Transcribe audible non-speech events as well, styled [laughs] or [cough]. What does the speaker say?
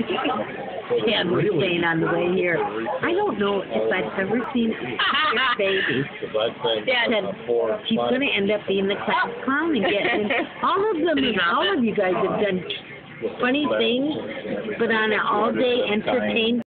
[laughs] Ken was saying on the way here, I don't know if I've ever seen a baby that he's going to end up being the class clown and getting all of them. All of you guys have done funny things, but on an all-day entertainment.